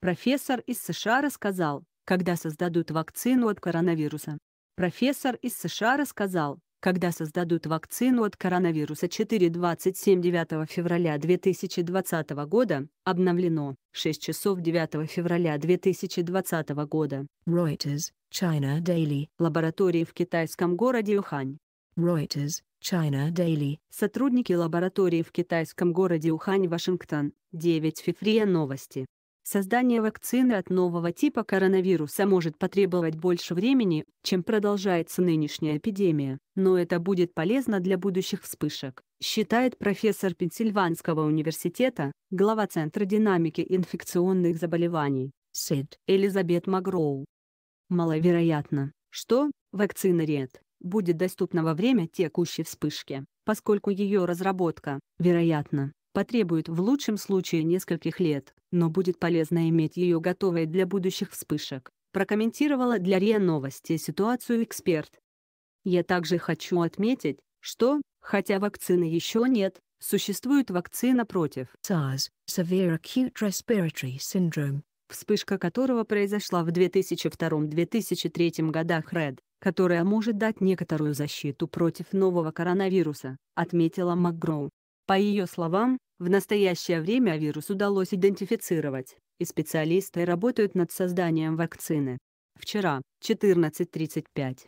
Профессор из США рассказал, когда создадут вакцину от коронавируса. Профессор из США рассказал, когда создадут вакцину от коронавируса 4.27 9 февраля 2020 года, обновлено, 6 часов 9 февраля 2020 года. Reuters, China Daily. Лаборатории в китайском городе Ухань. Reuters, China Daily. Сотрудники лаборатории в китайском городе Ухань, Вашингтон, 9 февраля новости. Создание вакцины от нового типа коронавируса может потребовать больше времени, чем продолжается нынешняя эпидемия, но это будет полезно для будущих вспышек, считает профессор Пенсильванского университета, глава Центра динамики инфекционных заболеваний, Sid. Элизабет Магроу. Маловероятно, что вакцина РЕД будет доступна во время текущей вспышки, поскольку ее разработка, вероятно, потребует в лучшем случае нескольких лет, но будет полезно иметь ее готовой для будущих вспышек, прокомментировала для РИА Новости ситуацию эксперт. Я также хочу отметить, что, хотя вакцины еще нет, существует вакцина против SARS, Severe Acute Respiratory Syndrome. вспышка которого произошла в 2002-2003 годах RED, которая может дать некоторую защиту против нового коронавируса, отметила МакГроу. По ее словам, в настоящее время вирус удалось идентифицировать, и специалисты работают над созданием вакцины. Вчера, 14.35.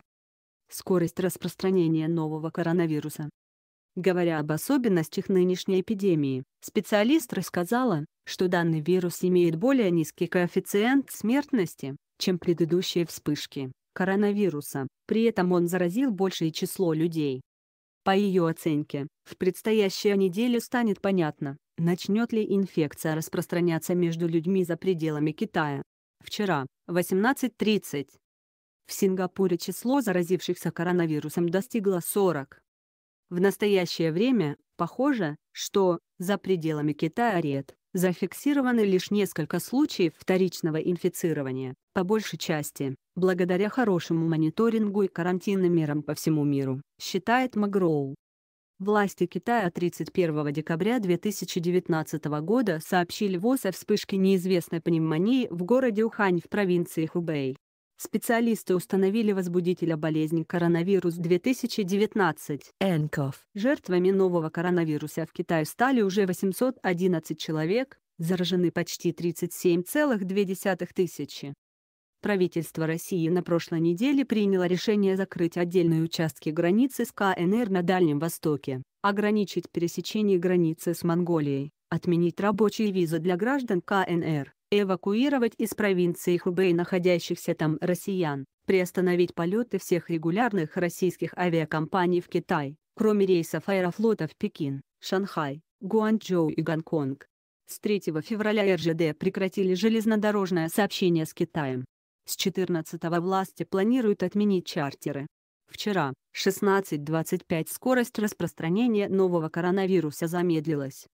Скорость распространения нового коронавируса. Говоря об особенностях нынешней эпидемии, специалист рассказала, что данный вирус имеет более низкий коэффициент смертности, чем предыдущие вспышки коронавируса, при этом он заразил большее число людей. По ее оценке, в предстоящие недели станет понятно, начнет ли инфекция распространяться между людьми за пределами Китая. Вчера, 18.30. В Сингапуре число заразившихся коронавирусом достигло 40. В настоящее время, похоже, что, за пределами Китая ред, зафиксированы лишь несколько случаев вторичного инфицирования, по большей части, благодаря хорошему мониторингу и карантинным мерам по всему миру, считает Магроу. Власти Китая 31 декабря 2019 года сообщили ВОЗ о вспышке неизвестной пневмонии в городе Ухань в провинции Хубэй. Специалисты установили возбудителя болезни коронавирус 2019. nCoV. Жертвами нового коронавируса в Китае стали уже 811 человек, заражены почти 37,2 тысячи. Правительство России на прошлой неделе приняло решение закрыть отдельные участки границы с КНР на Дальнем Востоке, ограничить пересечение границы с Монголией, отменить рабочие визы для граждан КНР, эвакуировать из провинции Хубэй находящихся там россиян, приостановить полеты всех регулярных российских авиакомпаний в Китай, кроме рейсов аэрофлота в Пекин, Шанхай, Гуанчжоу и Гонконг. С 3 февраля РЖД прекратили железнодорожное сообщение с Китаем. С 14 власти планируют отменить чартеры. Вчера, 16.25 скорость распространения нового коронавируса замедлилась,